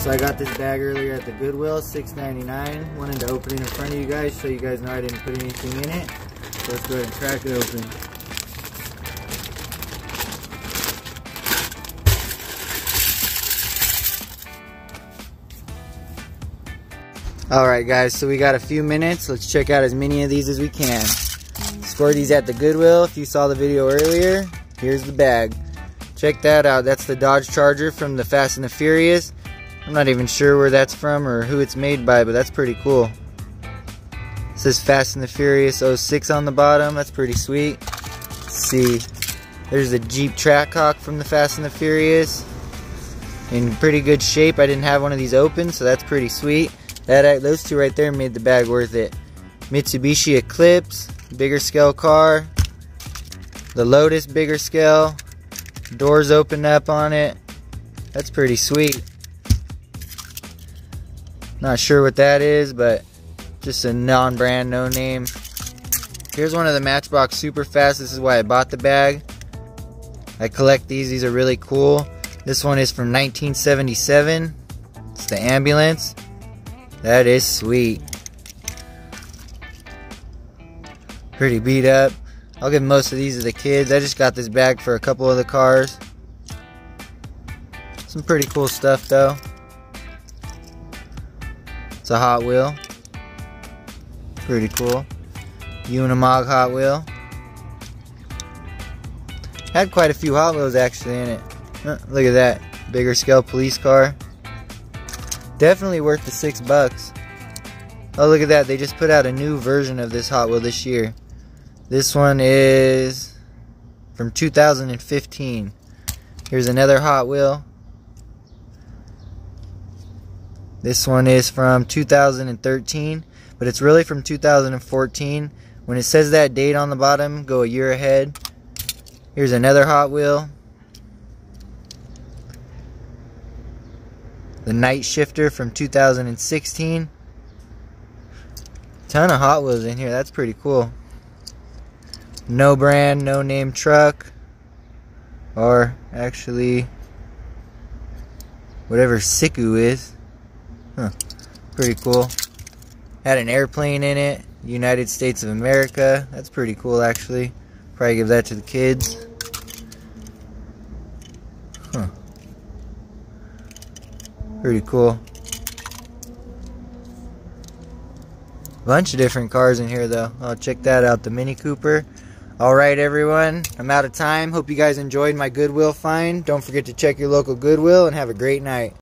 So I got this bag earlier at the Goodwill, $6.99. Wanted to open it in front of you guys so you guys know I didn't put anything in it. So let's go ahead and crack it open. Alright guys, so we got a few minutes. Let's check out as many of these as we can. Scored these at the Goodwill. If you saw the video earlier, here's the bag. Check that out. That's the Dodge Charger from the Fast and the Furious. I'm not even sure where that's from or who it's made by, but that's pretty cool. It says Fast and the Furious 06 on the bottom. That's pretty sweet. Let's see. There's a Jeep Trackhawk from the Fast and the Furious. In pretty good shape. I didn't have one of these open, so that's pretty sweet. That uh, those two right there made the bag worth it. Mitsubishi Eclipse, bigger scale car. The Lotus bigger scale. Doors open up on it. That's pretty sweet. Not sure what that is, but just a non-brand, no name. Here's one of the Matchbox Super Fast. This is why I bought the bag. I collect these. These are really cool. This one is from 1977. It's the ambulance. That is sweet. Pretty beat up. I'll give most of these to the kids. I just got this bag for a couple of the cars. Some pretty cool stuff though. It's a Hot Wheel. Pretty cool. Unimog Hot Wheel. Had quite a few Hot Wheels actually in it. look at that. Bigger scale police car. Definitely worth the six bucks. Oh, look at that. They just put out a new version of this Hot Wheel this year. This one is from 2015. Here's another Hot Wheel. This one is from 2013, but it's really from 2014. When it says that date on the bottom, go a year ahead. Here's another Hot Wheel. the Night Shifter from 2016. Ton of Hot Wheels in here. That's pretty cool. No brand, no name truck. Or actually, whatever Siku is. Huh. Pretty cool. Had an airplane in it. United States of America. That's pretty cool actually. Probably give that to the kids. Huh. Pretty cool. Bunch of different cars in here though. I'll check that out. The Mini Cooper. Alright everyone, I'm out of time. Hope you guys enjoyed my Goodwill find. Don't forget to check your local Goodwill and have a great night.